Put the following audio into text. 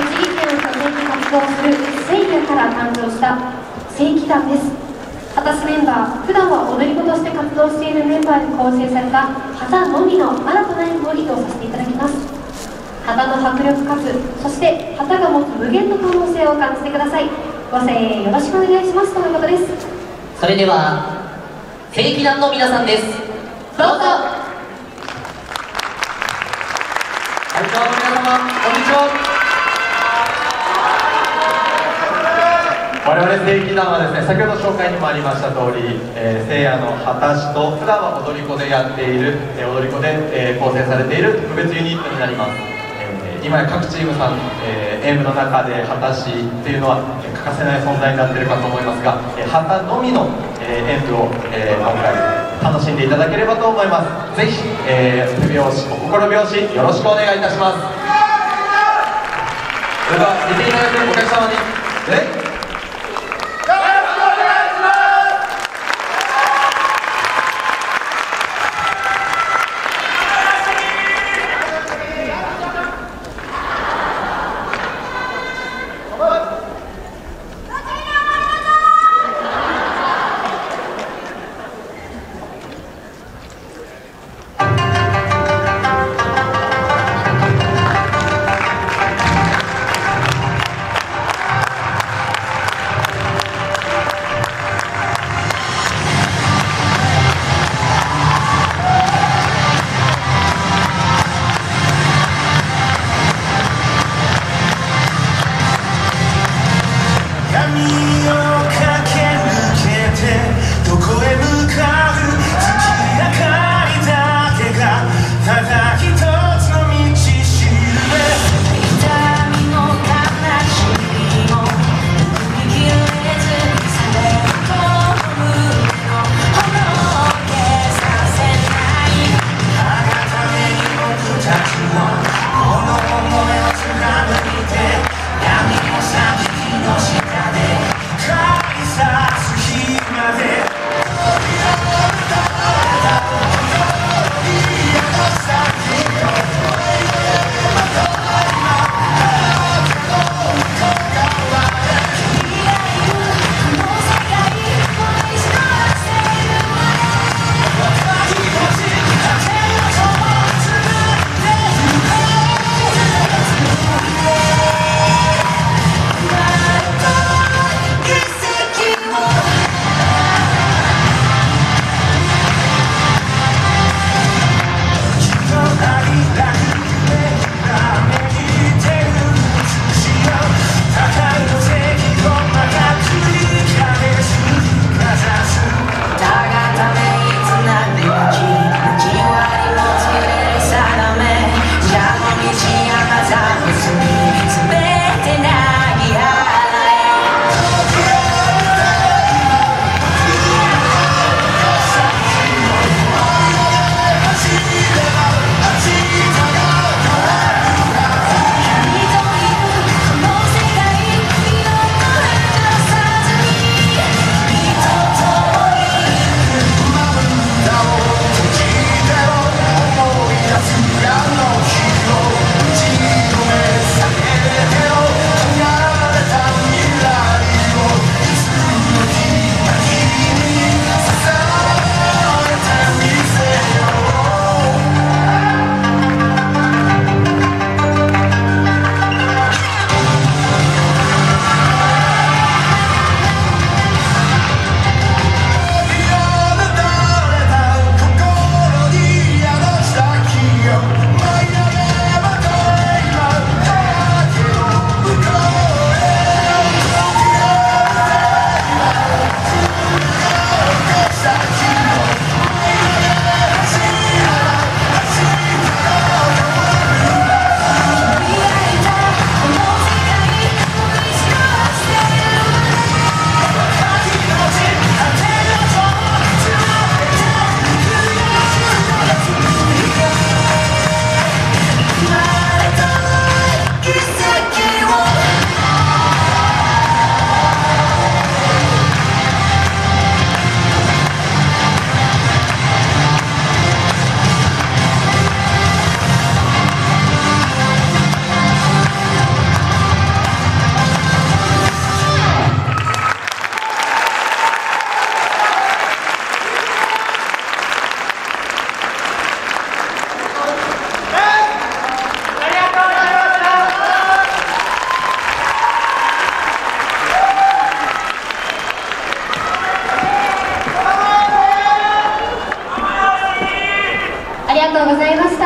栃木県を拠点に活動する聖夜から誕生した正規団です。果たすメンバー普段は踊り子として活動しているメンバーに構成された旗のみの新たな演舞をさせていただきます。旗の迫力かつそして旗が持つ無限の可能性を感じてください。ご声援よろしくお願いしますとのことです。それでは正規団の皆さんです。どうぞ。会場の皆様こんにちは我々正規団はですね先ほど紹介にもありました通り、えー、聖夜の果たしと普段は踊り子でやっている、えー、踊り子で、えー、構成されている特別ユニットになります、えー、今や各チームさん、えー、演舞の中で果たしっていうのは欠かせない存在になっているかと思いますが、えー、旗のみの、えー、演舞を、えー、今回楽しんでいただければと思います。ぜひ、えー、手拍子お心拍子よろしくお願いいたします。それでは見ていただくお客様にとうございます。